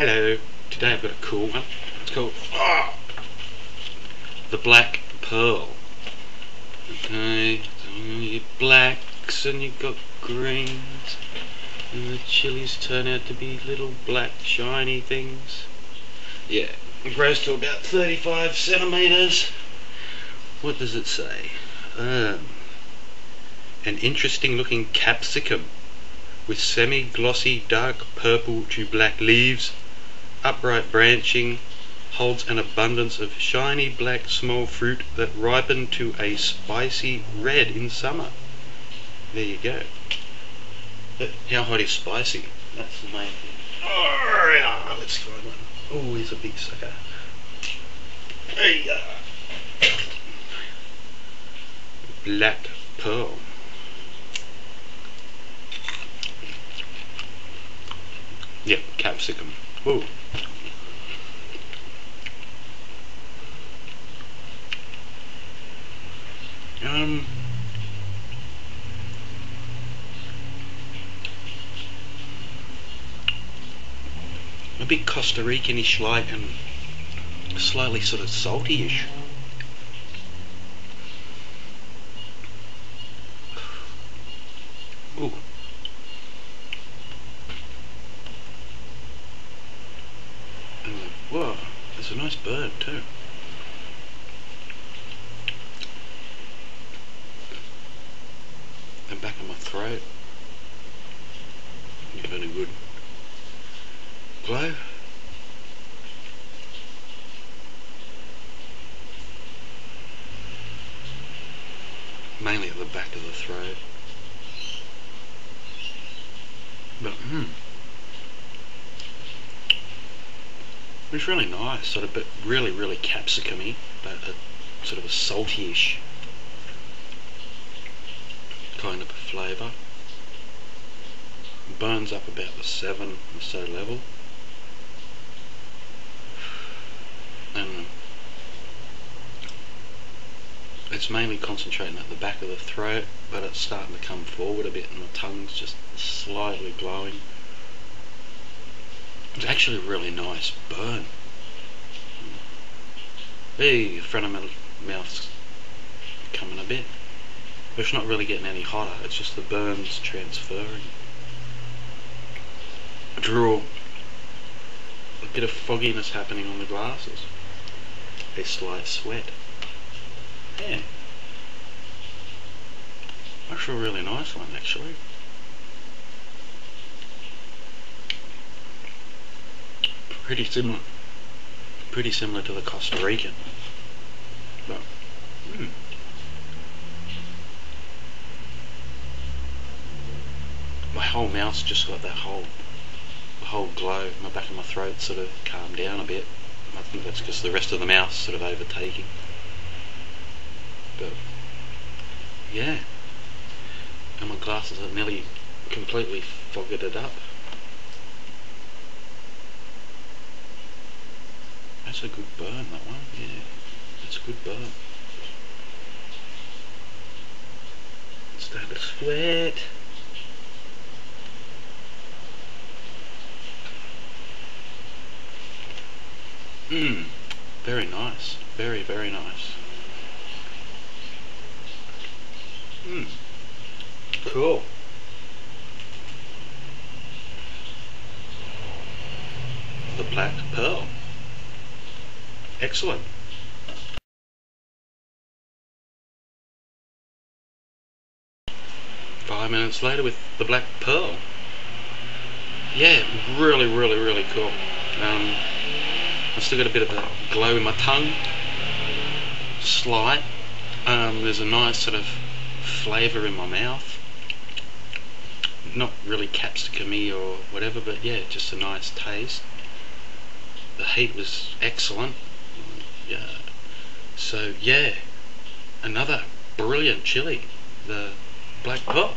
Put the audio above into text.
Hello, today I've got a cool one. It's called oh, the Black Pearl. Okay, so you blacks and you've got greens, and the chilies turn out to be little black shiny things. Yeah, it grows to about 35 centimeters. What does it say? Um, an interesting looking capsicum with semi-glossy dark purple to black leaves upright branching, holds an abundance of shiny black small fruit that ripen to a spicy red in summer. There you go. But how hot is spicy? That's the main thing. Oh, yeah, let's find one. Oh, he's a big sucker. Hey, uh, Black pearl. Yep, capsicum. Ooh. Um, a bit Costa Rican-ish like and slightly sort of salty-ish. Ooh. And, whoa, bird too. the back of my throat. Giving a good glow. Mainly at the back of the throat. But, hmm. It's really nice, sort of, but really, really capsicum but a, sort of a salty-ish kind of flavour. Burns up about the 7 or so level. And it's mainly concentrating at the back of the throat, but it's starting to come forward a bit and the tongue's just slightly glowing. It's actually a really nice burn. Hey, front of my mouth's coming a bit. It's not really getting any hotter, it's just the burns transferring. I draw a bit of fogginess happening on the glasses. A slight sweat. Yeah. Actually a really nice one actually. Pretty similar. Pretty similar to the Costa Rican. But, hmm. my whole mouth's just got that whole whole glow. My back of my throat sort of calmed down a bit. I think that's because the rest of the mouth sort of overtaking. But yeah, and my glasses are nearly completely fogged it up. That's a good burn, that one. Yeah, that's a good burn. Start to sweat. Mmm, very nice. Very, very nice. Mmm, cool. The Black Pearl. Excellent. Five minutes later with the Black Pearl. Yeah, really, really, really cool. Um, I've still got a bit of a glow in my tongue, slight. Um, there's a nice sort of flavour in my mouth. Not really capsicum or whatever, but yeah, just a nice taste. The heat was excellent. Yeah. So yeah, another brilliant chili, the Black Pearl.